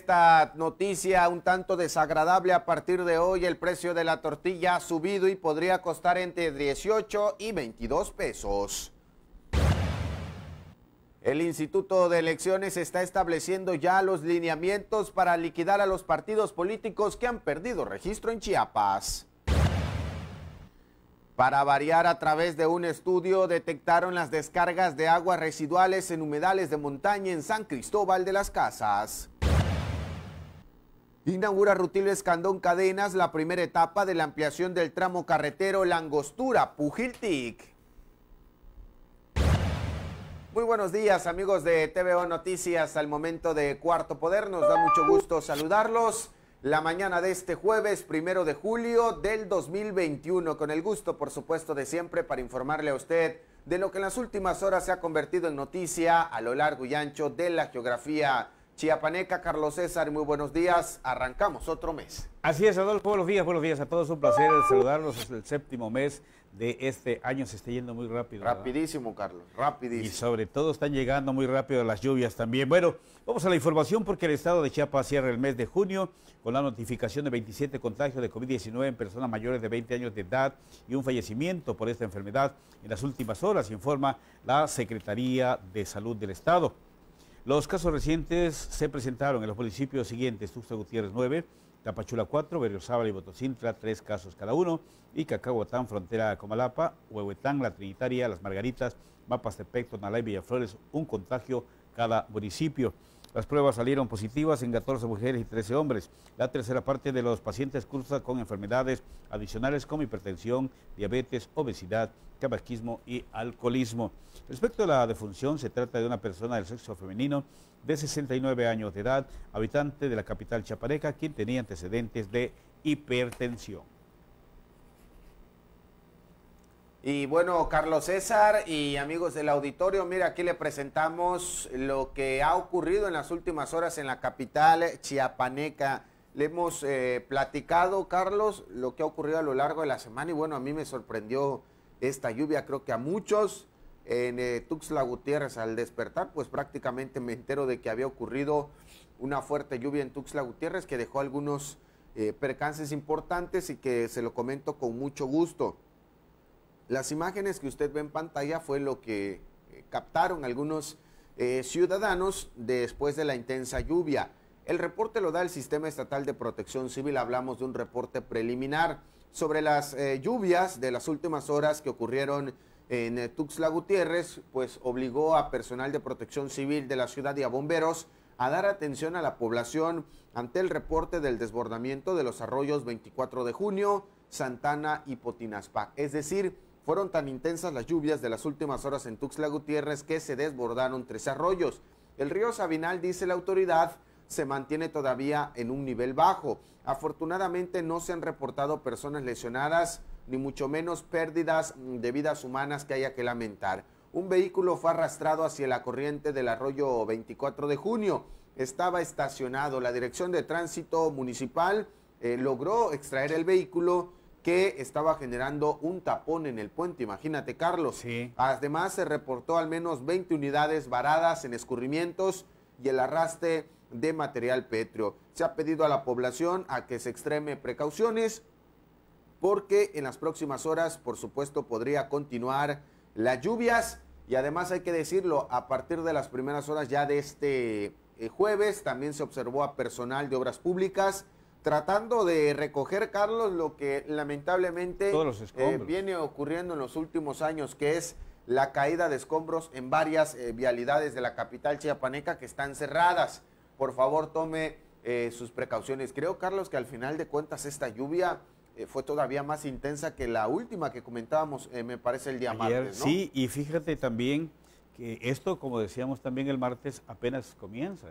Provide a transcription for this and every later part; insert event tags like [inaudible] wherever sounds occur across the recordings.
Esta noticia un tanto desagradable. A partir de hoy el precio de la tortilla ha subido y podría costar entre 18 y 22 pesos. El Instituto de Elecciones está estableciendo ya los lineamientos para liquidar a los partidos políticos que han perdido registro en Chiapas. Para variar, a través de un estudio detectaron las descargas de aguas residuales en humedales de montaña en San Cristóbal de las Casas. Inaugura Rutilio Escandón Cadenas la primera etapa de la ampliación del tramo carretero Langostura Pujiltic. Muy buenos días amigos de TVO Noticias al momento de Cuarto Poder. Nos da mucho gusto saludarlos la mañana de este jueves, primero de julio del 2021. Con el gusto, por supuesto, de siempre para informarle a usted de lo que en las últimas horas se ha convertido en noticia a lo largo y ancho de la geografía chiapaneca. Carlos César, muy buenos días. Arrancamos otro mes. Así es, Adolfo. Buenos días, buenos días a todos. Un placer saludarlos. Es el séptimo mes de este año se está yendo muy rápido. Rapidísimo, Carlos, rapidísimo. Y sobre todo están llegando muy rápido las lluvias también. Bueno, vamos a la información porque el estado de Chiapas cierra el mes de junio con la notificación de 27 contagios de COVID-19 en personas mayores de 20 años de edad y un fallecimiento por esta enfermedad en las últimas horas, informa la Secretaría de Salud del Estado. Los casos recientes se presentaron en los municipios siguientes, Tuxtla Gutiérrez 9, Tapachula 4, Berriozábal y Botocintla, tres casos cada uno, y Cacahuatán, frontera Comalapa, Huehuetán, La Trinitaria, Las Margaritas, Mapas de Tonalá y Villaflores, un contagio cada municipio. Las pruebas salieron positivas en 14 mujeres y 13 hombres. La tercera parte de los pacientes cursa con enfermedades adicionales como hipertensión, diabetes, obesidad, tabaquismo y alcoholismo. Respecto a la defunción, se trata de una persona del sexo femenino de 69 años de edad, habitante de la capital chapareca, quien tenía antecedentes de hipertensión. Y bueno, Carlos César y amigos del auditorio, mira, aquí le presentamos lo que ha ocurrido en las últimas horas en la capital chiapaneca. Le hemos eh, platicado, Carlos, lo que ha ocurrido a lo largo de la semana y bueno, a mí me sorprendió esta lluvia, creo que a muchos en eh, Tuxtla Gutiérrez al despertar, pues prácticamente me entero de que había ocurrido una fuerte lluvia en Tuxtla Gutiérrez que dejó algunos eh, percances importantes y que se lo comento con mucho gusto. Las imágenes que usted ve en pantalla fue lo que eh, captaron algunos eh, ciudadanos después de la intensa lluvia. El reporte lo da el Sistema Estatal de Protección Civil. Hablamos de un reporte preliminar sobre las eh, lluvias de las últimas horas que ocurrieron en Tuxtla Gutiérrez, pues obligó a personal de protección civil de la ciudad y a bomberos a dar atención a la población ante el reporte del desbordamiento de los arroyos 24 de junio, Santana y Potinaspac. Es decir, fueron tan intensas las lluvias de las últimas horas en Tuxtla Gutiérrez que se desbordaron tres arroyos. El río Sabinal, dice la autoridad, se mantiene todavía en un nivel bajo. Afortunadamente no se han reportado personas lesionadas, ni mucho menos pérdidas de vidas humanas que haya que lamentar. Un vehículo fue arrastrado hacia la corriente del arroyo 24 de junio. Estaba estacionado. La Dirección de Tránsito Municipal eh, logró extraer el vehículo que estaba generando un tapón en el puente. Imagínate, Carlos. Sí. Además, se reportó al menos 20 unidades varadas en escurrimientos y el arrastre de material pétreo. Se ha pedido a la población a que se extreme precauciones porque en las próximas horas, por supuesto, podría continuar las lluvias y además hay que decirlo, a partir de las primeras horas ya de este eh, jueves también se observó a personal de obras públicas tratando de recoger, Carlos, lo que lamentablemente eh, viene ocurriendo en los últimos años, que es la caída de escombros en varias eh, vialidades de la capital chiapaneca que están cerradas. Por favor, tome eh, sus precauciones. Creo, Carlos, que al final de cuentas esta lluvia fue todavía más intensa que la última que comentábamos, me parece, el día martes. ¿no? Sí, y fíjate también que esto, como decíamos también el martes, apenas comienza.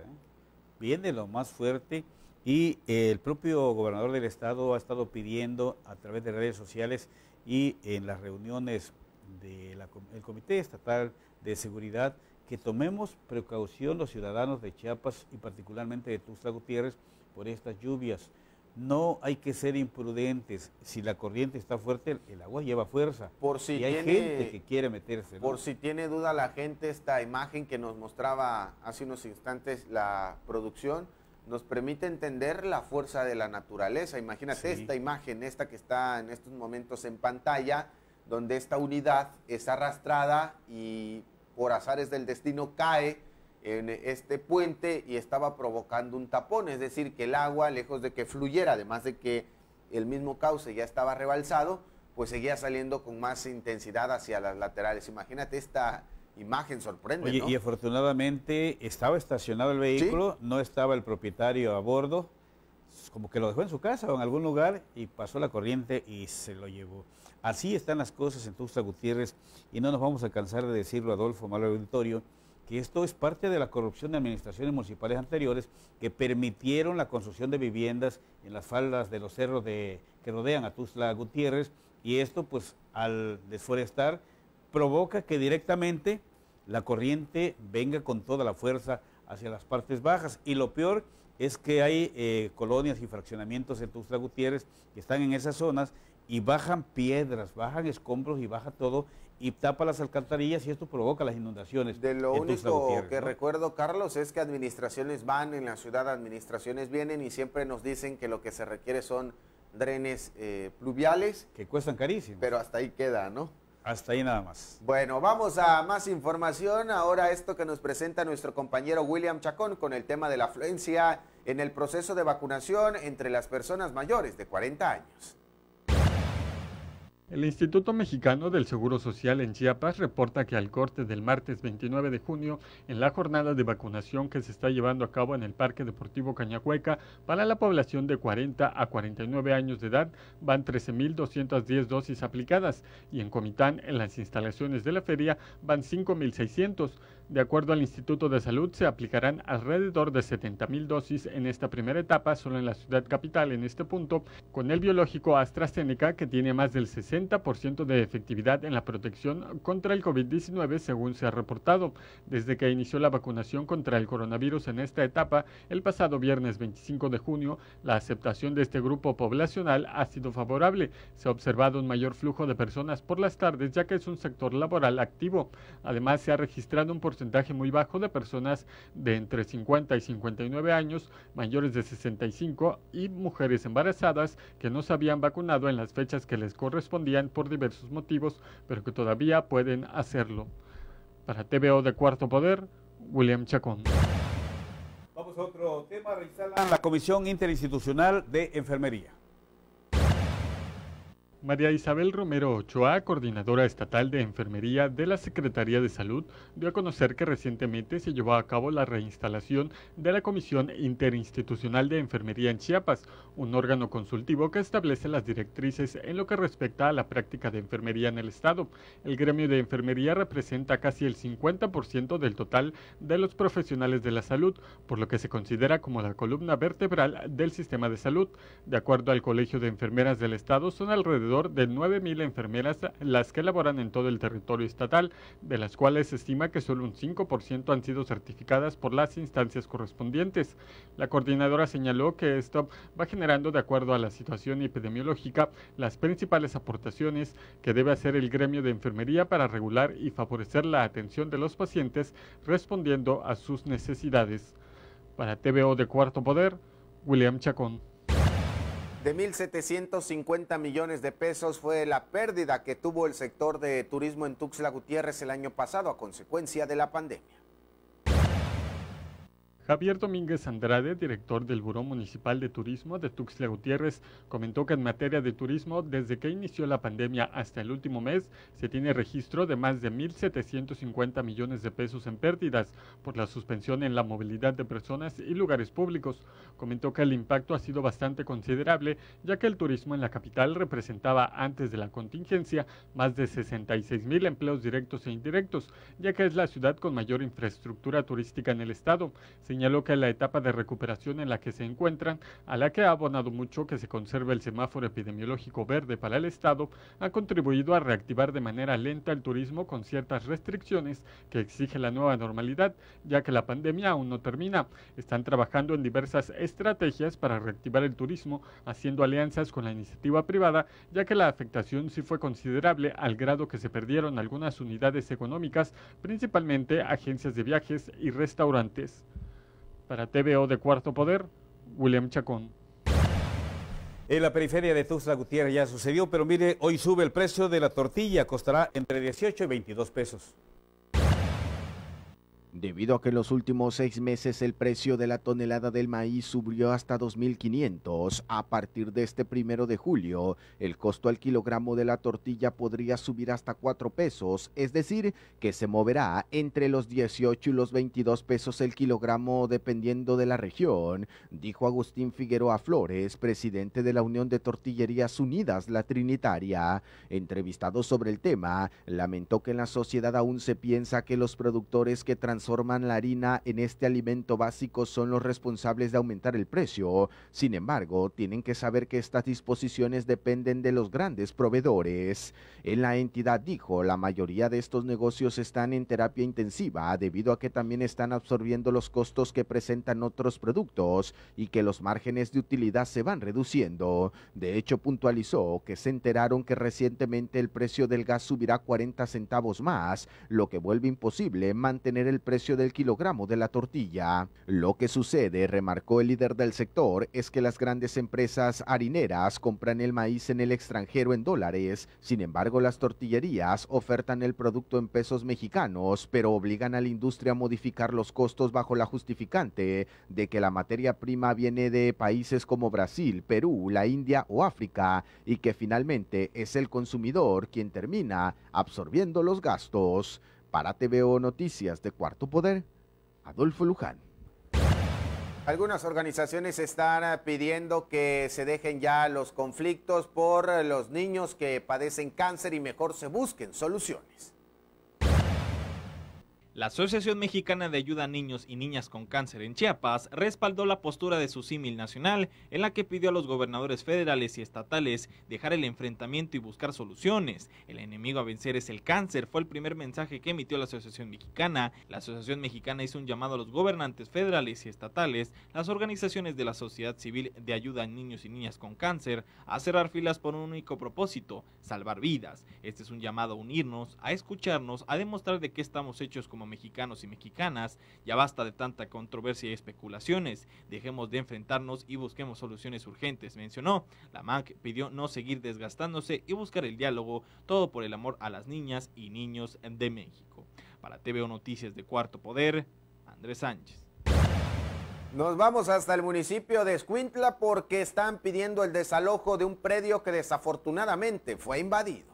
Viene lo más fuerte y el propio gobernador del estado ha estado pidiendo a través de redes sociales y en las reuniones del Comité Estatal de Seguridad que tomemos precaución los ciudadanos de Chiapas y particularmente de Tuxtla Gutiérrez por estas lluvias. No hay que ser imprudentes. Si la corriente está fuerte, el agua lleva fuerza. Por si y hay gente que quiere meterse. Por si tiene duda la gente, esta imagen que nos mostraba hace unos instantes la producción, nos permite entender la fuerza de la naturaleza. Imagínate esta imagen, esta que está en estos momentos en pantalla, donde esta unidad es arrastrada y por azares del destino cae en este puente y estaba provocando un tapón, es decir, que el agua, lejos de que fluyera, además de que el mismo cauce ya estaba rebalsado, pues seguía saliendo con más intensidad hacia las laterales. Imagínate esta imagen sorprende. Oye, y afortunadamente estaba estacionado el vehículo, no estaba el propietario a bordo, como que lo dejó en su casa o en algún lugar y pasó la corriente y se lo llevó. Así están las cosas en Tuxtla Gutiérrez y no nos vamos a cansar de decirlo, Adolfo, malo auditorio, que esto es parte de la corrupción de administraciones municipales anteriores que permitieron la construcción de viviendas en las faldas de los cerros de, que rodean a Tuxtla Gutiérrez y esto pues al desforestar provoca que directamente la corriente venga con toda la fuerza hacia las partes bajas. Y lo peor es que hay eh, colonias y fraccionamientos en Tuxtla Gutiérrez que están en esas zonas y bajan piedras, bajan escombros y baja todo y tapa las alcantarillas y esto provoca las inundaciones. De lo único que recuerdo, Carlos, es que administraciones van en la ciudad, administraciones vienen y siempre nos dicen que lo que se requiere son drenes eh, pluviales. Que cuestan carísimo. Pero hasta ahí queda, ¿no? Hasta ahí nada más. Bueno, vamos a más información. Ahora esto que nos presenta nuestro compañero William Chacón con el tema de la afluencia en el proceso de vacunación entre las personas mayores de 40 años. El Instituto Mexicano del Seguro Social en Chiapas reporta que al corte del martes 29 de junio, en la jornada de vacunación que se está llevando a cabo en el Parque Deportivo Cañacueca para la población de 40 a 49 años de edad, van 13.210 dosis aplicadas y en Comitán, en las instalaciones de la feria, van 5.600. De acuerdo al Instituto de Salud, se aplicarán alrededor de 70.000 dosis en esta primera etapa, solo en la ciudad capital en este punto, con el biológico AstraZeneca, que tiene más del 60% de efectividad en la protección contra el COVID-19, según se ha reportado. Desde que inició la vacunación contra el coronavirus en esta etapa, el pasado viernes 25 de junio, la aceptación de este grupo poblacional ha sido favorable. Se ha observado un mayor flujo de personas por las tardes, ya que es un sector laboral activo. Además, se ha registrado un porcentaje porcentaje muy bajo de personas de entre 50 y 59 años, mayores de 65 y mujeres embarazadas que no se habían vacunado en las fechas que les correspondían por diversos motivos, pero que todavía pueden hacerlo. Para TVO de Cuarto Poder, William Chacón. Vamos a otro tema, la Comisión Interinstitucional de Enfermería. María Isabel Romero Ochoa, coordinadora estatal de enfermería de la Secretaría de Salud, dio a conocer que recientemente se llevó a cabo la reinstalación de la Comisión Interinstitucional de Enfermería en Chiapas, un órgano consultivo que establece las directrices en lo que respecta a la práctica de enfermería en el Estado. El gremio de enfermería representa casi el 50% del total de los profesionales de la salud, por lo que se considera como la columna vertebral del sistema de salud. De acuerdo al Colegio de Enfermeras del Estado, son alrededor de 9.000 enfermeras las que laboran en todo el territorio estatal, de las cuales se estima que solo un 5% han sido certificadas por las instancias correspondientes. La coordinadora señaló que esto va generando, de acuerdo a la situación epidemiológica, las principales aportaciones que debe hacer el gremio de enfermería para regular y favorecer la atención de los pacientes respondiendo a sus necesidades. Para TVO de Cuarto Poder, William Chacón de 1.750 millones de pesos fue la pérdida que tuvo el sector de turismo en Tuxtla Gutiérrez el año pasado a consecuencia de la pandemia. Javier Domínguez Andrade, director del Buró Municipal de Turismo de Tuxtla Gutiérrez, comentó que en materia de turismo, desde que inició la pandemia hasta el último mes, se tiene registro de más de 1.750 millones de pesos en pérdidas por la suspensión en la movilidad de personas y lugares públicos. Comentó que el impacto ha sido bastante considerable, ya que el turismo en la capital representaba antes de la contingencia más de 66 mil empleos directos e indirectos, ya que es la ciudad con mayor infraestructura turística en el estado señaló que la etapa de recuperación en la que se encuentran, a la que ha abonado mucho que se conserve el semáforo epidemiológico verde para el Estado, ha contribuido a reactivar de manera lenta el turismo con ciertas restricciones que exige la nueva normalidad, ya que la pandemia aún no termina. Están trabajando en diversas estrategias para reactivar el turismo, haciendo alianzas con la iniciativa privada, ya que la afectación sí fue considerable al grado que se perdieron algunas unidades económicas, principalmente agencias de viajes y restaurantes. Para TVO de Cuarto Poder, William Chacón. En la periferia de Tuxtla Gutiérrez ya sucedió, pero mire, hoy sube el precio de la tortilla, costará entre 18 y 22 pesos. Debido a que en los últimos seis meses el precio de la tonelada del maíz subió hasta 2.500, a partir de este primero de julio, el costo al kilogramo de la tortilla podría subir hasta 4 pesos, es decir, que se moverá entre los 18 y los 22 pesos el kilogramo dependiendo de la región, dijo Agustín Figueroa Flores, presidente de la Unión de Tortillerías Unidas, la Trinitaria. Entrevistado sobre el tema, lamentó que en la sociedad aún se piensa que los productores que transforman transforman la harina en este alimento básico son los responsables de aumentar el precio. Sin embargo, tienen que saber que estas disposiciones dependen de los grandes proveedores. En la entidad dijo, la mayoría de estos negocios están en terapia intensiva debido a que también están absorbiendo los costos que presentan otros productos y que los márgenes de utilidad se van reduciendo. De hecho, puntualizó que se enteraron que recientemente el precio del gas subirá 40 centavos más, lo que vuelve imposible mantener el precio del kilogramo de la tortilla. Lo que sucede, remarcó el líder del sector, es que las grandes empresas harineras compran el maíz en el extranjero en dólares, sin embargo las tortillerías ofertan el producto en pesos mexicanos, pero obligan a la industria a modificar los costos bajo la justificante de que la materia prima viene de países como Brasil, Perú, la India o África, y que finalmente es el consumidor quien termina absorbiendo los gastos. Para TVO Noticias de Cuarto Poder, Adolfo Luján. Algunas organizaciones están eh, pidiendo que se dejen ya los conflictos por eh, los niños que padecen cáncer y mejor se busquen soluciones. La Asociación Mexicana de Ayuda a Niños y Niñas con Cáncer en Chiapas respaldó la postura de su símil nacional en la que pidió a los gobernadores federales y estatales dejar el enfrentamiento y buscar soluciones. El enemigo a vencer es el cáncer, fue el primer mensaje que emitió la Asociación Mexicana. La Asociación Mexicana hizo un llamado a los gobernantes federales y estatales, las organizaciones de la sociedad civil de ayuda a niños y niñas con cáncer, a cerrar filas por un único propósito, salvar vidas. Este es un llamado a unirnos, a escucharnos, a demostrar de qué estamos hechos como mexicanos y mexicanas. Ya basta de tanta controversia y especulaciones. Dejemos de enfrentarnos y busquemos soluciones urgentes, mencionó. La MAC pidió no seguir desgastándose y buscar el diálogo, todo por el amor a las niñas y niños de México. Para TVO Noticias de Cuarto Poder, Andrés Sánchez. Nos vamos hasta el municipio de Escuintla porque están pidiendo el desalojo de un predio que desafortunadamente fue invadido.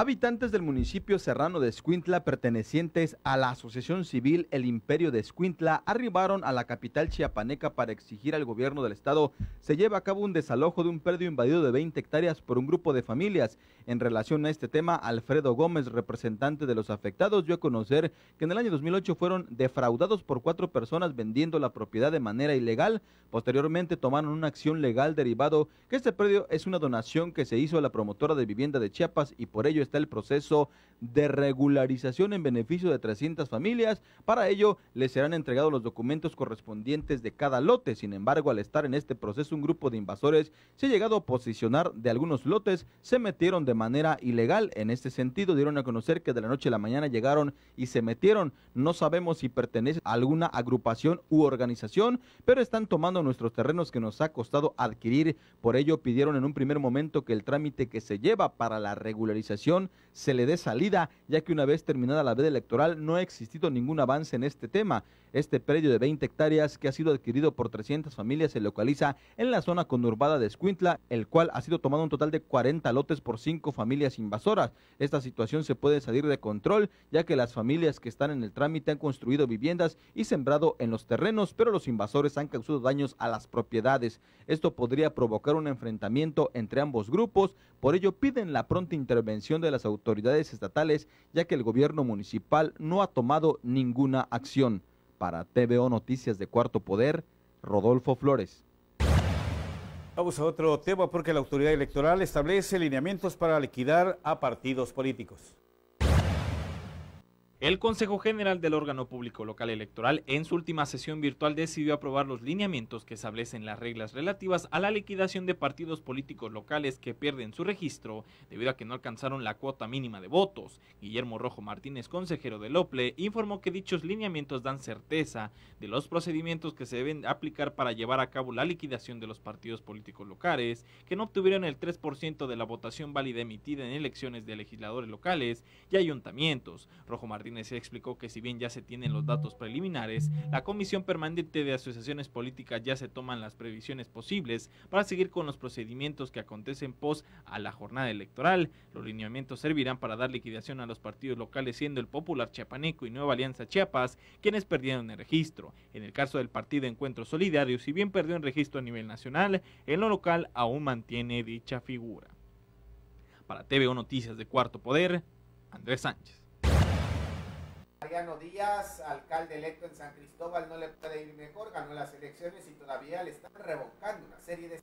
Habitantes del municipio serrano de Escuintla, pertenecientes a la Asociación Civil El Imperio de Escuintla, arribaron a la capital chiapaneca para exigir al gobierno del estado se lleve a cabo un desalojo de un predio invadido de 20 hectáreas por un grupo de familias. En relación a este tema, Alfredo Gómez, representante de los afectados, dio a conocer que en el año 2008 fueron defraudados por cuatro personas vendiendo la propiedad de manera ilegal. Posteriormente tomaron una acción legal derivado que este predio es una donación que se hizo a la promotora de vivienda de Chiapas y por ello está el proceso de regularización en beneficio de 300 familias. Para ello, les serán entregados los documentos correspondientes de cada lote. Sin embargo, al estar en este proceso, un grupo de invasores se ha llegado a posicionar de algunos lotes, se metieron de manera ilegal. En este sentido, dieron a conocer que de la noche a la mañana llegaron y se metieron. No sabemos si pertenece a alguna agrupación u organización, pero están tomando nuestros terrenos que nos ha costado adquirir. Por ello, pidieron en un primer momento que el trámite que se lleva para la regularización se le dé salida, ya que una vez terminada la veda electoral no ha existido ningún avance en este tema. Este predio de 20 hectáreas que ha sido adquirido por 300 familias se localiza en la zona conurbada de Escuintla, el cual ha sido tomado un total de 40 lotes por 5 familias invasoras. Esta situación se puede salir de control, ya que las familias que están en el trámite han construido viviendas y sembrado en los terrenos, pero los invasores han causado daños a las propiedades. Esto podría provocar un enfrentamiento entre ambos grupos, por ello piden la pronta intervención de las autoridades estatales, ya que el gobierno municipal no ha tomado ninguna acción. Para TVO Noticias de Cuarto Poder, Rodolfo Flores. Vamos a otro tema porque la autoridad electoral establece lineamientos para liquidar a partidos políticos. El Consejo General del órgano público local electoral en su última sesión virtual decidió aprobar los lineamientos que establecen las reglas relativas a la liquidación de partidos políticos locales que pierden su registro debido a que no alcanzaron la cuota mínima de votos. Guillermo Rojo Martínez, consejero del OPLE, informó que dichos lineamientos dan certeza de los procedimientos que se deben aplicar para llevar a cabo la liquidación de los partidos políticos locales que no obtuvieron el 3% de la votación válida emitida en elecciones de legisladores locales y ayuntamientos. Rojo Martínez Martínez explicó que si bien ya se tienen los datos preliminares, la Comisión Permanente de Asociaciones Políticas ya se toman las previsiones posibles para seguir con los procedimientos que acontecen pos a la jornada electoral. Los lineamientos servirán para dar liquidación a los partidos locales, siendo el Popular Chiapaneco y Nueva Alianza Chiapas quienes perdieron el registro. En el caso del partido Encuentro Solidario, si bien perdió el registro a nivel nacional, en lo local aún mantiene dicha figura. Para TVO Noticias de Cuarto Poder, Andrés Sánchez. Mariano Díaz, alcalde electo en San Cristóbal, no le puede ir mejor, ganó las elecciones y todavía le están revocando una serie de...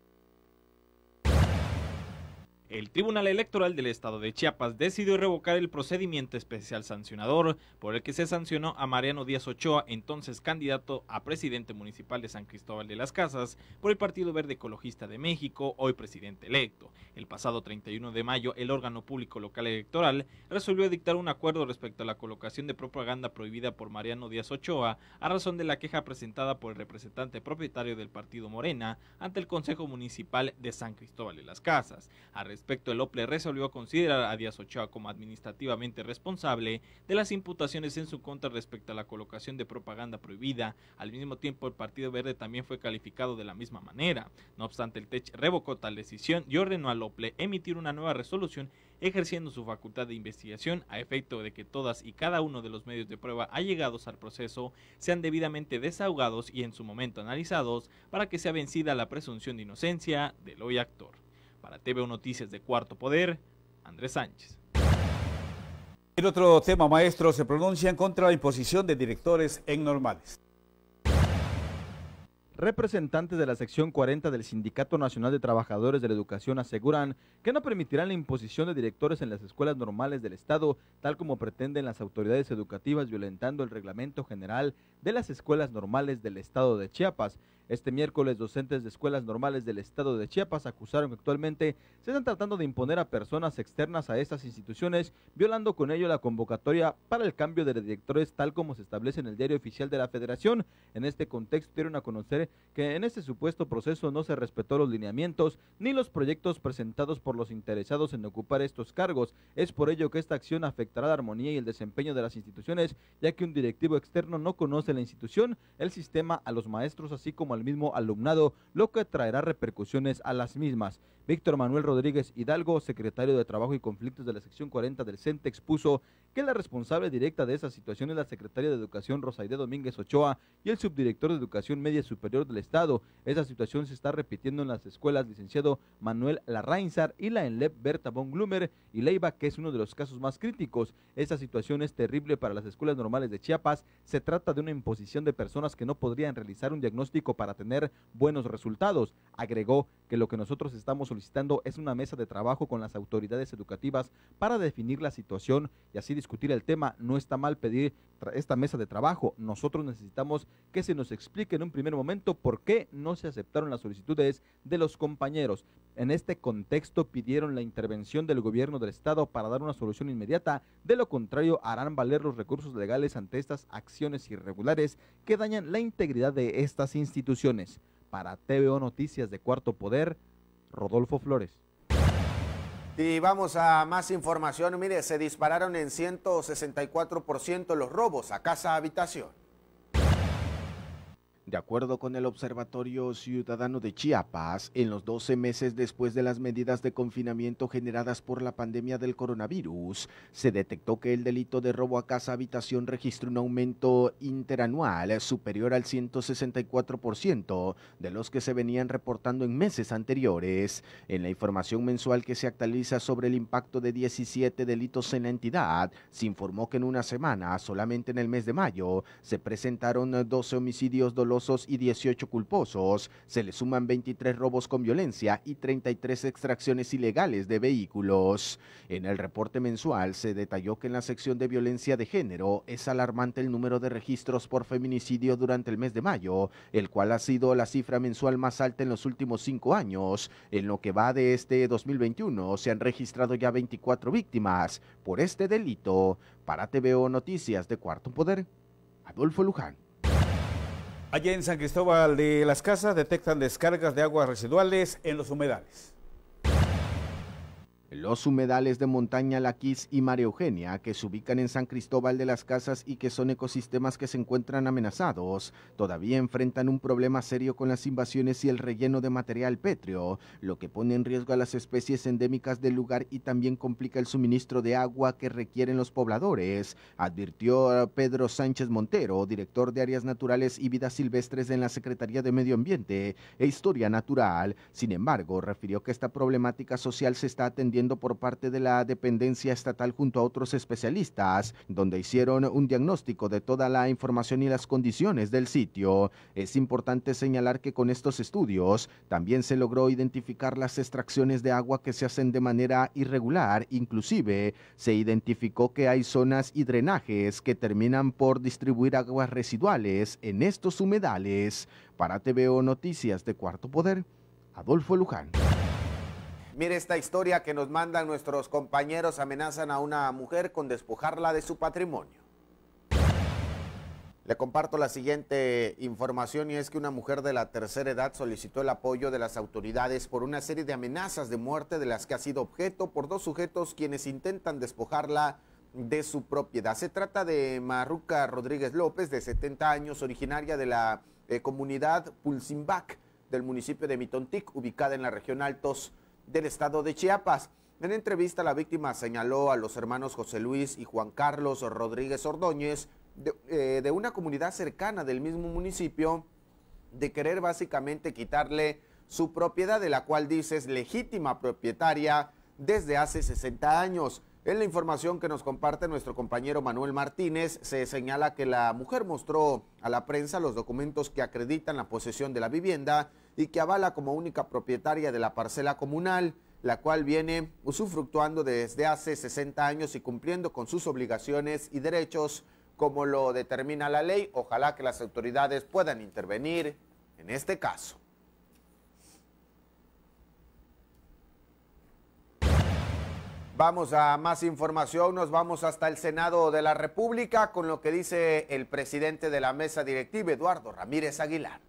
El Tribunal Electoral del Estado de Chiapas decidió revocar el procedimiento especial sancionador por el que se sancionó a Mariano Díaz Ochoa, entonces candidato a presidente municipal de San Cristóbal de las Casas por el Partido Verde Ecologista de México, hoy presidente electo. El pasado 31 de mayo, el órgano público local electoral resolvió dictar un acuerdo respecto a la colocación de propaganda prohibida por Mariano Díaz Ochoa a razón de la queja presentada por el representante propietario del partido Morena ante el Consejo Municipal de San Cristóbal de las Casas respecto, el OPLE resolvió considerar a Díaz Ochoa como administrativamente responsable de las imputaciones en su contra respecto a la colocación de propaganda prohibida. Al mismo tiempo, el Partido Verde también fue calificado de la misma manera. No obstante, el TECH revocó tal decisión y ordenó al OPLE emitir una nueva resolución ejerciendo su facultad de investigación a efecto de que todas y cada uno de los medios de prueba allegados al proceso sean debidamente desahogados y en su momento analizados para que sea vencida la presunción de inocencia del hoy actor. Para TV Noticias de Cuarto Poder, Andrés Sánchez. En otro tema, maestros se pronuncian contra la imposición de directores en normales. Representantes de la sección 40 del Sindicato Nacional de Trabajadores de la Educación aseguran que no permitirán la imposición de directores en las escuelas normales del Estado, tal como pretenden las autoridades educativas violentando el reglamento general de las escuelas normales del Estado de Chiapas. Este miércoles, docentes de escuelas normales del estado de Chiapas acusaron que actualmente se están tratando de imponer a personas externas a estas instituciones, violando con ello la convocatoria para el cambio de directores tal como se establece en el diario oficial de la federación. En este contexto dieron a conocer que en este supuesto proceso no se respetó los lineamientos ni los proyectos presentados por los interesados en ocupar estos cargos. Es por ello que esta acción afectará la armonía y el desempeño de las instituciones, ya que un directivo externo no conoce la institución, el sistema, a los maestros, así como al mismo alumnado, lo que traerá repercusiones a las mismas. Víctor Manuel Rodríguez Hidalgo, secretario de Trabajo y Conflictos de la sección 40 del CENTE, expuso que la responsable directa de esa situación es la secretaria de Educación Rosaide Domínguez Ochoa y el subdirector de Educación Media Superior del Estado. Esa situación se está repitiendo en las escuelas licenciado Manuel Larrainzar y la ENLEP Berta von Glumer y Leiva, que es uno de los casos más críticos. Esa situación es terrible para las escuelas normales de Chiapas. Se trata de una imposición de personas que no podrían realizar un diagnóstico para tener buenos resultados. Agregó que lo que nosotros estamos solicitando es una mesa de trabajo con las autoridades educativas para definir la situación y así discutir el tema. No está mal pedir esta mesa de trabajo. Nosotros necesitamos que se nos explique en un primer momento por qué no se aceptaron las solicitudes de los compañeros. En este contexto pidieron la intervención del gobierno del estado para dar una solución inmediata. De lo contrario, harán valer los recursos legales ante estas acciones irregulares que dañan la integridad de estas instituciones. Para TVO Noticias de Cuarto Poder, Rodolfo Flores. Y vamos a más información. Mire, se dispararon en 164% los robos a casa habitación. De acuerdo con el Observatorio Ciudadano de Chiapas, en los 12 meses después de las medidas de confinamiento generadas por la pandemia del coronavirus, se detectó que el delito de robo a casa habitación registró un aumento interanual superior al 164% de los que se venían reportando en meses anteriores. En la información mensual que se actualiza sobre el impacto de 17 delitos en la entidad, se informó que en una semana, solamente en el mes de mayo, se presentaron 12 homicidios dolosos y 18 culposos. Se le suman 23 robos con violencia y 33 extracciones ilegales de vehículos. En el reporte mensual se detalló que en la sección de violencia de género es alarmante el número de registros por feminicidio durante el mes de mayo, el cual ha sido la cifra mensual más alta en los últimos cinco años. En lo que va de este 2021 se han registrado ya 24 víctimas por este delito. Para TVO Noticias de Cuarto Poder, Adolfo Luján. Allá en San Cristóbal de las Casas detectan descargas de aguas residuales en los humedales. Los humedales de montaña Laquis y María Eugenia, que se ubican en San Cristóbal de las Casas y que son ecosistemas que se encuentran amenazados, todavía enfrentan un problema serio con las invasiones y el relleno de material pétreo, lo que pone en riesgo a las especies endémicas del lugar y también complica el suministro de agua que requieren los pobladores, advirtió Pedro Sánchez Montero, director de Áreas Naturales y Vidas Silvestres en la Secretaría de Medio Ambiente e Historia Natural. Sin embargo, refirió que esta problemática social se está atendiendo por parte de la dependencia estatal junto a otros especialistas, donde hicieron un diagnóstico de toda la información y las condiciones del sitio. Es importante señalar que con estos estudios también se logró identificar las extracciones de agua que se hacen de manera irregular, inclusive se identificó que hay zonas y drenajes que terminan por distribuir aguas residuales en estos humedales. Para TVO Noticias de Cuarto Poder, Adolfo Luján. Mire esta historia que nos mandan nuestros compañeros. Amenazan a una mujer con despojarla de su patrimonio. Le comparto la siguiente información y es que una mujer de la tercera edad solicitó el apoyo de las autoridades por una serie de amenazas de muerte de las que ha sido objeto por dos sujetos quienes intentan despojarla de su propiedad. Se trata de Marruca Rodríguez López, de 70 años, originaria de la eh, comunidad Pulsimbac del municipio de Mitontic, ubicada en la región Altos del estado de Chiapas. En entrevista, la víctima señaló a los hermanos José Luis y Juan Carlos Rodríguez Ordóñez de, eh, de, una comunidad cercana del mismo municipio de querer básicamente quitarle su propiedad, de la cual dice es legítima propietaria desde hace 60 años. En la información que nos comparte nuestro compañero Manuel Martínez, se señala que la mujer mostró a la prensa los documentos que acreditan la posesión de la vivienda y que avala como única propietaria de la parcela comunal, la cual viene usufructuando desde hace 60 años y cumpliendo con sus obligaciones y derechos como lo determina la ley. Ojalá que las autoridades puedan intervenir en este caso. Vamos a más información, nos vamos hasta el Senado de la República con lo que dice el presidente de la mesa directiva, Eduardo Ramírez Aguilar.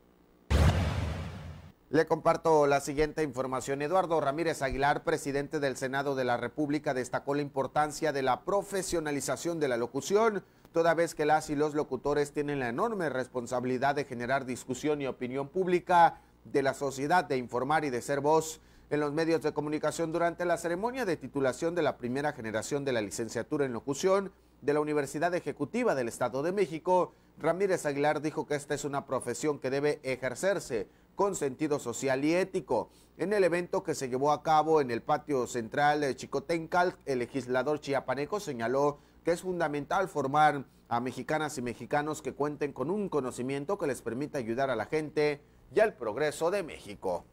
Le comparto la siguiente información. Eduardo Ramírez Aguilar, presidente del Senado de la República, destacó la importancia de la profesionalización de la locución, toda vez que las y los locutores tienen la enorme responsabilidad de generar discusión y opinión pública de la sociedad, de informar y de ser voz en los medios de comunicación durante la ceremonia de titulación de la primera generación de la licenciatura en locución de la Universidad Ejecutiva del Estado de México. Ramírez Aguilar dijo que esta es una profesión que debe ejercerse con sentido social y ético. En el evento que se llevó a cabo en el patio central de Chicotencal, el legislador chiapaneco señaló que es fundamental formar a mexicanas y mexicanos que cuenten con un conocimiento que les permita ayudar a la gente y al progreso de México.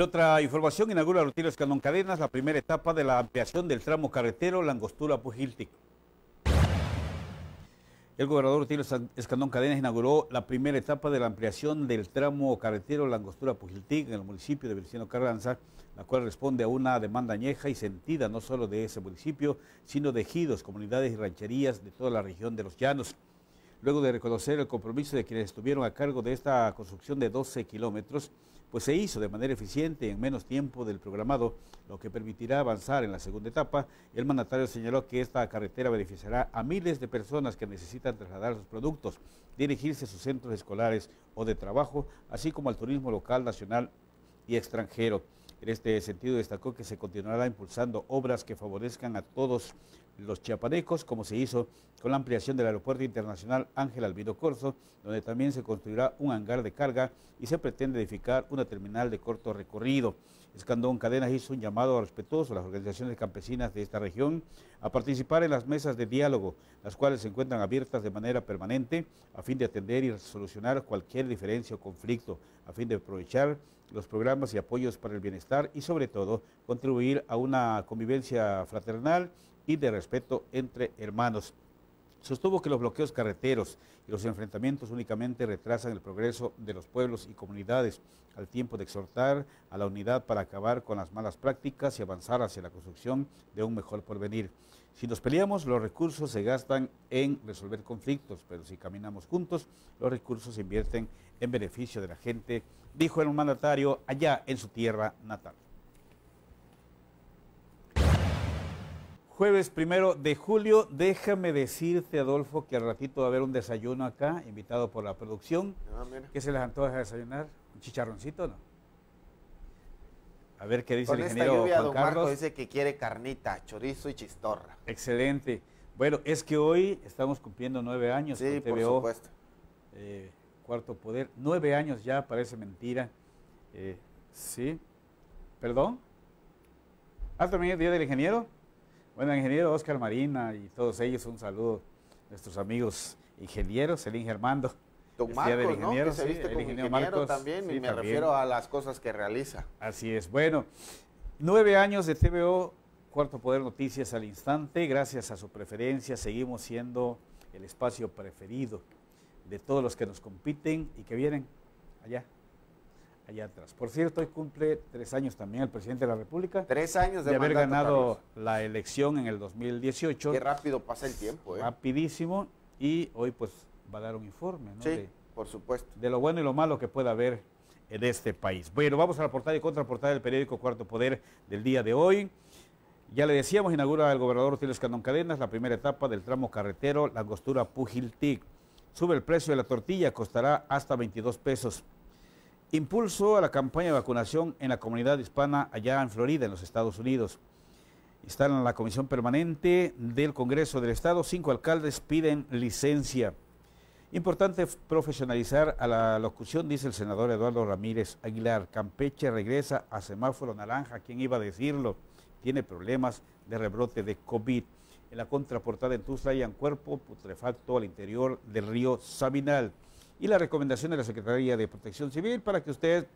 Otra información, inaugura Rutilio Escandón Cadenas la primera etapa de la ampliación del tramo carretero Langostura-Pujiltic. El gobernador Rutilio Escandón Cadenas inauguró la primera etapa de la ampliación del tramo carretero Langostura Pujiltic en el municipio de Vicino Carranza, la cual responde a una demanda añeja y sentida no solo de ese municipio, sino de ejidos, comunidades y rancherías de toda la región de los llanos. Luego de reconocer el compromiso de quienes estuvieron a cargo de esta construcción de 12 kilómetros, pues se hizo de manera eficiente en menos tiempo del programado, lo que permitirá avanzar en la segunda etapa. El mandatario señaló que esta carretera beneficiará a miles de personas que necesitan trasladar sus productos, dirigirse a sus centros escolares o de trabajo, así como al turismo local, nacional y extranjero. En este sentido, destacó que se continuará impulsando obras que favorezcan a todos los chiapanecos, como se hizo con la ampliación del Aeropuerto Internacional Ángel Albino Corso, donde también se construirá un hangar de carga y se pretende edificar una terminal de corto recorrido. Escandón Cadenas hizo un llamado respetuoso a las organizaciones campesinas de esta región a participar en las mesas de diálogo, las cuales se encuentran abiertas de manera permanente a fin de atender y solucionar cualquier diferencia o conflicto, a fin de aprovechar los programas y apoyos para el bienestar y sobre todo contribuir a una convivencia fraternal y de respeto entre hermanos. Sostuvo que los bloqueos carreteros y los enfrentamientos únicamente retrasan el progreso de los pueblos y comunidades, al tiempo de exhortar a la unidad para acabar con las malas prácticas y avanzar hacia la construcción de un mejor porvenir. Si nos peleamos, los recursos se gastan en resolver conflictos, pero si caminamos juntos, los recursos se invierten en beneficio de la gente, dijo el mandatario allá en su tierra natal. Jueves primero de julio, déjame decirte, Adolfo, que al ratito va a haber un desayuno acá, invitado por la producción. Ah, ¿Qué se les antoja desayunar? ¿Un chicharroncito o no? A ver qué dice Con el esta ingeniero lluvia, Juan don Carlos. Marco dice que quiere carnita, chorizo y chistorra. Excelente. Bueno, es que hoy estamos cumpliendo nueve años Sí, con por TVO, supuesto. eh, Cuarto Poder. Nueve años ya, parece mentira. Eh, sí. ¿Perdón? ¿Ah, también Día del Ingeniero? Bueno, ingeniero Oscar Marina y todos ellos, un saludo. Nuestros amigos ingenieros, el Inge Armando. Don Es Día del Marcos, ¿no? Que Ingeniero, se sí, viste el como ingeniero ingeniero Marcos, también, sí, y me también. refiero a las cosas que realiza. Así es. Bueno, nueve años de TVO, Cuarto Poder Noticias al instante. Gracias a su preferencia, seguimos siendo el espacio preferido de todos los que nos compiten y que vienen allá, allá atrás. Por cierto, hoy cumple tres años también el presidente de la República Tres años de, de haber mandato, ganado Carlos. la elección en el 2018. Qué rápido pasa el tiempo, ¿eh? Rapidísimo. Y hoy pues va a dar un informe ¿no? Sí, de, por supuesto. de lo bueno y lo malo que pueda haber en este país. Bueno, vamos a la portada y contraportada del periódico Cuarto Poder del día de hoy. Ya le decíamos, inaugura el gobernador Otilio Escandón Cadenas la primera etapa del tramo carretero La Angostura Pujiltic. Sube el precio de la tortilla, costará hasta 22 pesos. Impulso a la campaña de vacunación en la comunidad hispana allá en Florida, en los Estados Unidos. Instalan la comisión permanente del Congreso del Estado. Cinco alcaldes piden licencia. Importante profesionalizar a la locución, dice el senador Eduardo Ramírez Aguilar. Campeche regresa a semáforo naranja. ¿Quién iba a decirlo? Tiene problemas de rebrote de COVID. En la contraportada en Tuzla hayan cuerpo putrefacto al interior del río Sabinal. Y la recomendación de la Secretaría de Protección Civil para que usted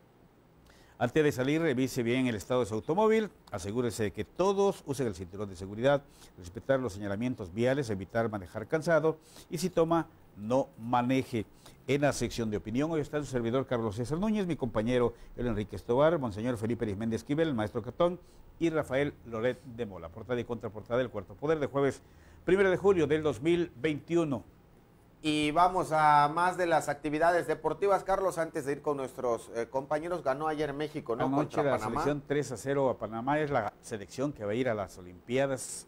antes de salir, revise bien el estado de su automóvil, asegúrese de que todos usen el cinturón de seguridad, respetar los señalamientos viales, evitar manejar cansado y si toma, no maneje. En la sección de opinión, hoy está su servidor Carlos César Núñez, mi compañero el Enrique Estobar, Monseñor Felipe Arismendi Esquivel, el maestro Catón y Rafael Loret de Mola. Portada y contraportada del Cuarto Poder de jueves 1 de julio del 2021. Y vamos a más de las actividades deportivas. Carlos, antes de ir con nuestros eh, compañeros, ganó ayer México, ¿no? Anoche la Panamá. selección 3 a 0 a Panamá es la selección que va a ir a las Olimpiadas.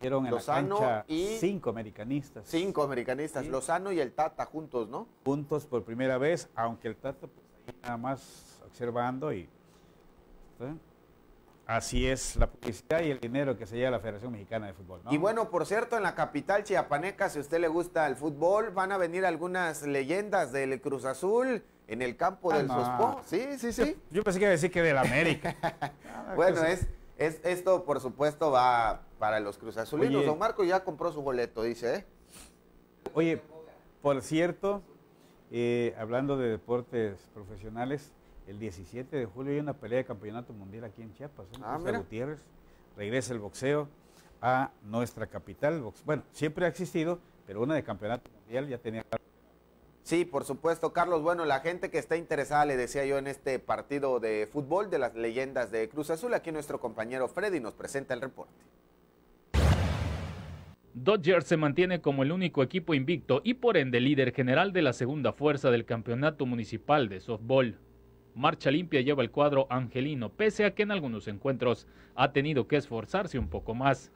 Dieron en Lozano la cancha y- cinco americanistas Cinco americanistas, Sí. Lozano y el Tata juntos, ¿no? juntos por primera vez, aunque el Tata pues, ahí nada más observando y ¿sí? Así es la publicidad y el dinero que se lleva la Federación Mexicana de Fútbol. ¿no? Y bueno, por cierto, en la capital chiapaneca, si a usted le gusta el fútbol, van a venir algunas leyendas del Cruz Azul en el campo Ah, del no. Sospó. Sí, sí, sí. Yo pensé que iba a decir que del América. [laughs] Ah, Bueno, es, es esto, por supuesto, va para los Cruz Azulinos. Oye. Don Marco ya compró su boleto, dice, ¿eh? Oye, por cierto, eh, hablando de deportes profesionales, el 17 de julio hay una pelea de campeonato mundial aquí en Chiapas. ¿no? Ah, mira. Gutiérrez regresa el boxeo a nuestra capital. Bueno, siempre ha existido, pero una de campeonato mundial ya tenía. Sí, por supuesto, Carlos. Bueno, la gente que está interesada, le decía yo, en este partido de fútbol de las leyendas de Cruz Azul, aquí nuestro compañero Freddy nos presenta el reporte. Dodgers se mantiene como el único equipo invicto y por ende líder general de la segunda fuerza del campeonato municipal de softball. Marcha limpia lleva el cuadro angelino, pese a que en algunos encuentros ha tenido que esforzarse un poco más.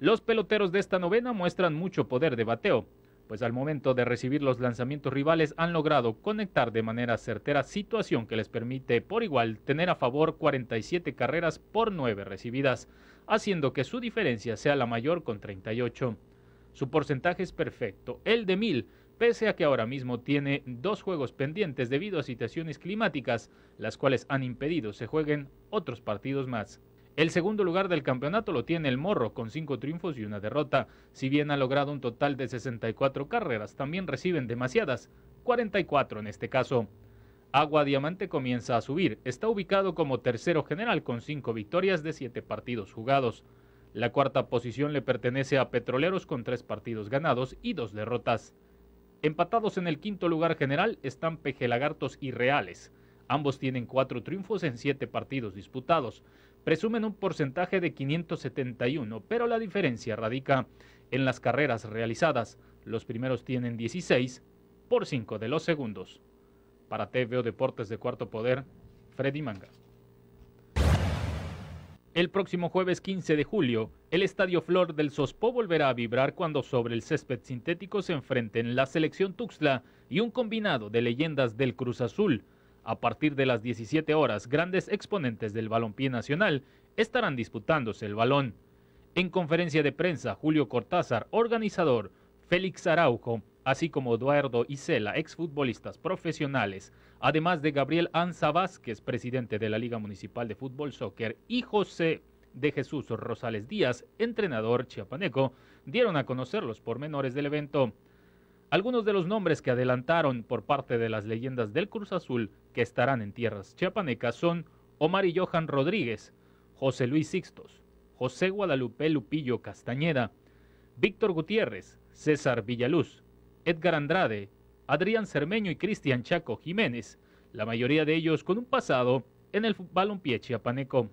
Los peloteros de esta novena muestran mucho poder de bateo. pues al momento de recibir los lanzamientos rivales han logrado conectar de manera certera, situación que les permite por igual tener a favor 47 carreras por 9 recibidas, haciendo que su diferencia sea la mayor con 38. Su porcentaje es perfecto, el de 1000, pese a que ahora mismo tiene dos juegos pendientes debido a situaciones climáticas, las cuales han impedido se jueguen otros partidos más. El segundo lugar del campeonato lo tiene el Morro, con cinco triunfos y una derrota. Si bien ha logrado un total de 64 carreras, también reciben demasiadas, 44 en este caso. Agua Diamante comienza a subir, está ubicado como tercero general con cinco victorias de siete partidos jugados. La cuarta posición le pertenece a Petroleros con tres partidos ganados y dos derrotas. Empatados en el quinto lugar general están Lagartos y Reales. Ambos tienen cuatro triunfos en siete partidos disputados presumen un porcentaje de 571, pero la diferencia radica en las carreras realizadas. Los primeros tienen 16 por 5 de los segundos. Para TVO Deportes de Cuarto Poder, Freddy Manga. El próximo jueves 15 de julio, el Estadio Flor del Sospo volverá a vibrar cuando sobre el césped sintético se enfrenten la selección Tuxtla y un combinado de leyendas del Cruz Azul, a partir de las 17 horas, grandes exponentes del balompié nacional estarán disputándose el balón. En conferencia de prensa, Julio Cortázar, organizador, Félix Araujo, así como Eduardo Isela, exfutbolistas profesionales, además de Gabriel Anza Vázquez, presidente de la Liga Municipal de Fútbol Soccer, y José de Jesús Rosales Díaz, entrenador chiapaneco, dieron a conocer los pormenores del evento. Algunos de los nombres que adelantaron por parte de las leyendas del Cruz Azul que estarán en tierras chiapanecas son Omar y Johan Rodríguez, José Luis Sixtos, José Guadalupe Lupillo Castañeda, Víctor Gutiérrez, César Villaluz, Edgar Andrade, Adrián Cermeño y Cristian Chaco Jiménez, la mayoría de ellos con un pasado en el balompié chiapaneco.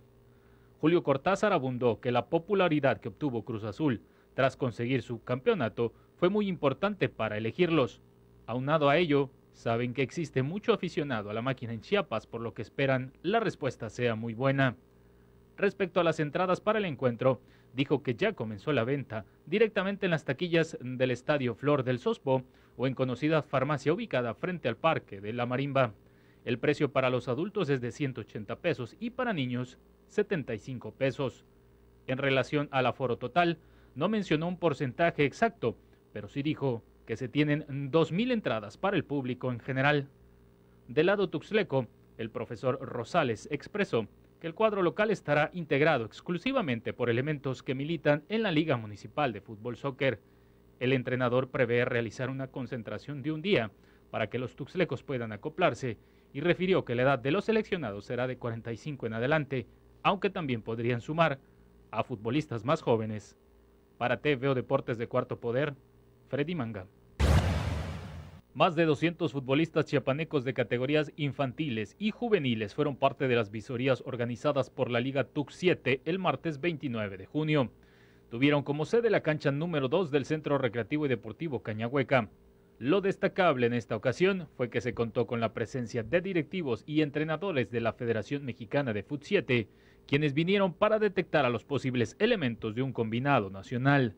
Julio Cortázar abundó que la popularidad que obtuvo Cruz Azul tras conseguir su campeonato fue muy importante para elegirlos. Aunado a ello, saben que existe mucho aficionado a la máquina en Chiapas, por lo que esperan la respuesta sea muy buena. Respecto a las entradas para el encuentro, dijo que ya comenzó la venta directamente en las taquillas del Estadio Flor del Sospo o en conocida farmacia ubicada frente al Parque de la Marimba. El precio para los adultos es de 180 pesos y para niños 75 pesos. En relación al aforo total, no mencionó un porcentaje exacto, pero sí dijo que se tienen 2.000 entradas para el público en general. Del lado tuxleco, el profesor Rosales expresó el cuadro local estará integrado exclusivamente por elementos que militan en la Liga Municipal de Fútbol Soccer. El entrenador prevé realizar una concentración de un día para que los tuxlecos puedan acoplarse y refirió que la edad de los seleccionados será de 45 en adelante, aunque también podrían sumar a futbolistas más jóvenes. Para TVO Deportes de Cuarto Poder, Freddy Manga. Más de 200 futbolistas chiapanecos de categorías infantiles y juveniles fueron parte de las visorías organizadas por la Liga TUC 7 el martes 29 de junio. Tuvieron como sede la cancha número 2 del Centro Recreativo y Deportivo Cañahueca. Lo destacable en esta ocasión fue que se contó con la presencia de directivos y entrenadores de la Federación Mexicana de Fut 7, quienes vinieron para detectar a los posibles elementos de un combinado nacional.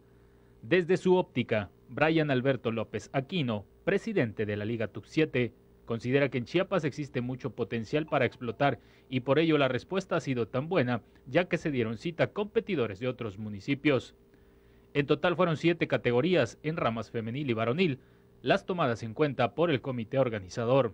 Desde su óptica, Brian Alberto López Aquino, presidente de la Liga TUC 7, considera que en Chiapas existe mucho potencial para explotar y por ello la respuesta ha sido tan buena, ya que se dieron cita competidores de otros municipios. En total fueron siete categorías en ramas femenil y varonil, las tomadas en cuenta por el comité organizador.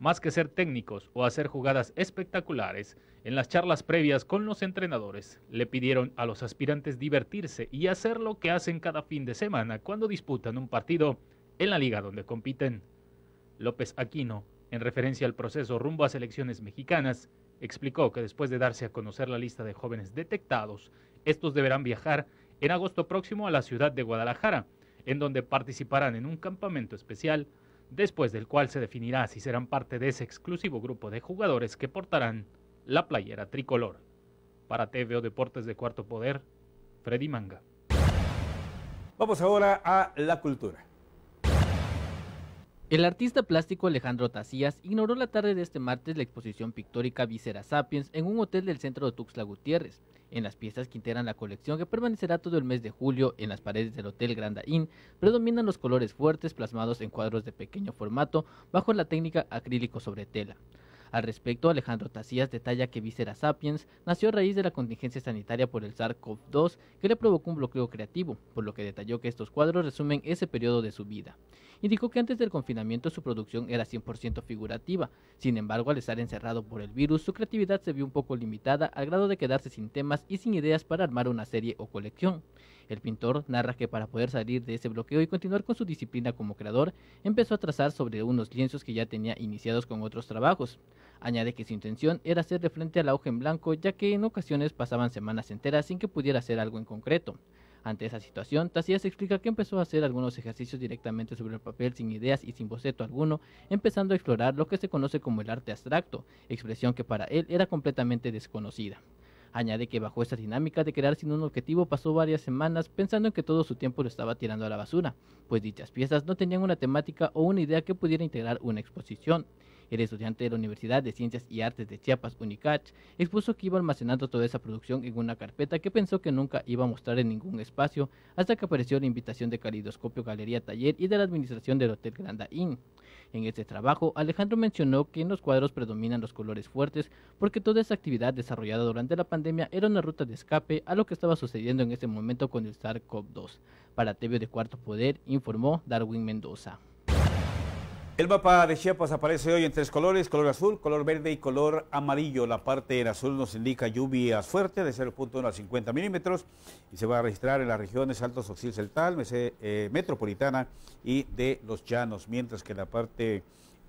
Más que ser técnicos o hacer jugadas espectaculares, en las charlas previas con los entrenadores le pidieron a los aspirantes divertirse y hacer lo que hacen cada fin de semana cuando disputan un partido en la liga donde compiten. López Aquino, en referencia al proceso rumbo a selecciones mexicanas, explicó que después de darse a conocer la lista de jóvenes detectados, estos deberán viajar en agosto próximo a la ciudad de Guadalajara, en donde participarán en un campamento especial después del cual se definirá si serán parte de ese exclusivo grupo de jugadores que portarán la playera tricolor. Para TVO Deportes de Cuarto Poder, Freddy Manga. Vamos ahora a la cultura. El artista plástico Alejandro Tacías ignoró la tarde de este martes la exposición pictórica Visera Sapiens en un hotel del centro de Tuxtla Gutiérrez. En las piezas que integran la colección, que permanecerá todo el mes de julio en las paredes del Hotel Granda Inn, predominan los colores fuertes plasmados en cuadros de pequeño formato bajo la técnica acrílico sobre tela. Al respecto, Alejandro Tacías detalla que Visera Sapiens nació a raíz de la contingencia sanitaria por el SARS-CoV-2 que le provocó un bloqueo creativo, por lo que detalló que estos cuadros resumen ese periodo de su vida. Indicó que antes del confinamiento su producción era 100% figurativa, sin embargo al estar encerrado por el virus su creatividad se vio un poco limitada al grado de quedarse sin temas y sin ideas para armar una serie o colección. El pintor narra que para poder salir de ese bloqueo y continuar con su disciplina como creador, empezó a trazar sobre unos lienzos que ya tenía iniciados con otros trabajos. Añade que su intención era hacerle frente a la hoja en blanco, ya que en ocasiones pasaban semanas enteras sin que pudiera hacer algo en concreto. Ante esa situación, Tacías explica que empezó a hacer algunos ejercicios directamente sobre el papel sin ideas y sin boceto alguno, empezando a explorar lo que se conoce como el arte abstracto, expresión que para él era completamente desconocida. Añade que bajo esta dinámica de crear sin un objetivo pasó varias semanas pensando en que todo su tiempo lo estaba tirando a la basura, pues dichas piezas no tenían una temática o una idea que pudiera integrar una exposición. El estudiante de la Universidad de Ciencias y Artes de Chiapas, Unicach, expuso que iba almacenando toda esa producción en una carpeta que pensó que nunca iba a mostrar en ningún espacio, hasta que apareció la invitación de Calidoscopio Galería Taller y de la administración del Hotel Granda Inn. En este trabajo, Alejandro mencionó que en los cuadros predominan los colores fuertes porque toda esa actividad desarrollada durante la pandemia era una ruta de escape a lo que estaba sucediendo en ese momento con el SARS-CoV-2. Para TV de Cuarto Poder, informó Darwin Mendoza. El mapa de Chiapas aparece hoy en tres colores, color azul, color verde y color amarillo. La parte en azul nos indica lluvias fuertes de 0.1 a 50 milímetros y se va a registrar en las regiones Altos Oxil Celtal, eh, Metropolitana y de los Llanos, mientras que la parte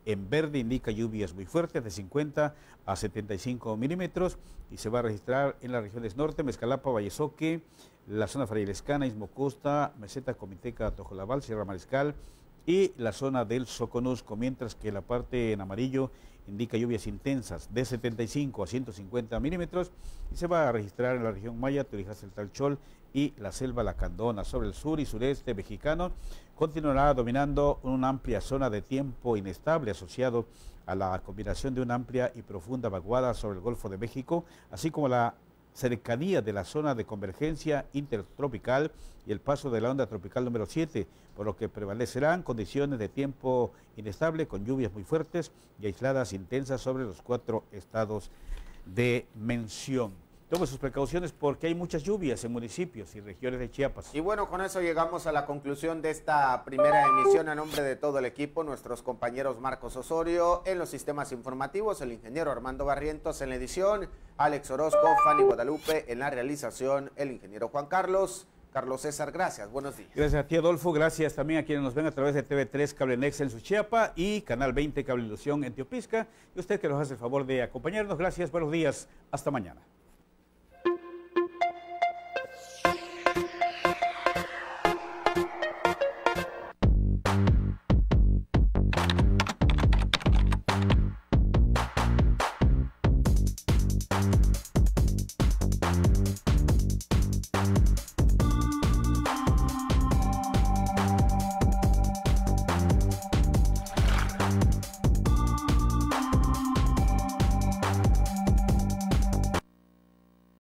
en verde indica lluvias muy fuertes de 50 a 75 milímetros y se va a registrar en las regiones norte, Mezcalapa, Vallesoque, la zona frailescana, Ismo Costa, Meseta, Comiteca, Tojolabal, Sierra Mariscal, y la zona del Soconusco, mientras que la parte en amarillo indica lluvias intensas de 75 a 150 milímetros y se va a registrar en la región Maya, Turijas el Talchol y la selva Lacandona. Sobre el sur y sureste mexicano continuará dominando una amplia zona de tiempo inestable asociado a la combinación de una amplia y profunda vaguada sobre el Golfo de México, así como la cercanía de la zona de convergencia intertropical y el paso de la onda tropical número 7, por lo que prevalecerán condiciones de tiempo inestable con lluvias muy fuertes y aisladas intensas sobre los cuatro estados de mención. Tome sus precauciones porque hay muchas lluvias en municipios y regiones de Chiapas. Y bueno, con eso llegamos a la conclusión de esta primera emisión a nombre de todo el equipo, nuestros compañeros Marcos Osorio en los sistemas informativos, el ingeniero Armando Barrientos en la edición, Alex Orozco, Fanny Guadalupe en la realización, el ingeniero Juan Carlos. Carlos César, gracias. Buenos días. Gracias a ti, Adolfo. Gracias también a quienes nos ven a través de TV3 Cable Next en Suchiapa y Canal 20 Cable Ilusión en Teopisca. Y usted que nos hace el favor de acompañarnos. Gracias, buenos días. Hasta mañana.